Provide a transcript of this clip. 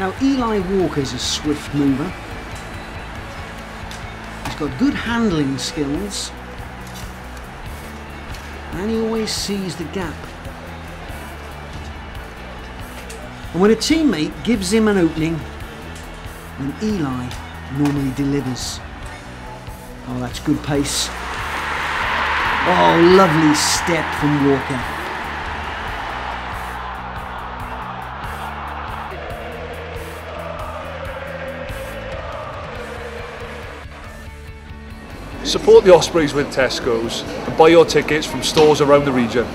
Now Eli Walker's a swift mover. He's got good handling skills. And he always sees the gap. And when a teammate gives him an opening, then Eli normally delivers. Oh, that's good pace. Oh, lovely step from Walker. Support the Ospreys with Tesco's and buy your tickets from stores around the region.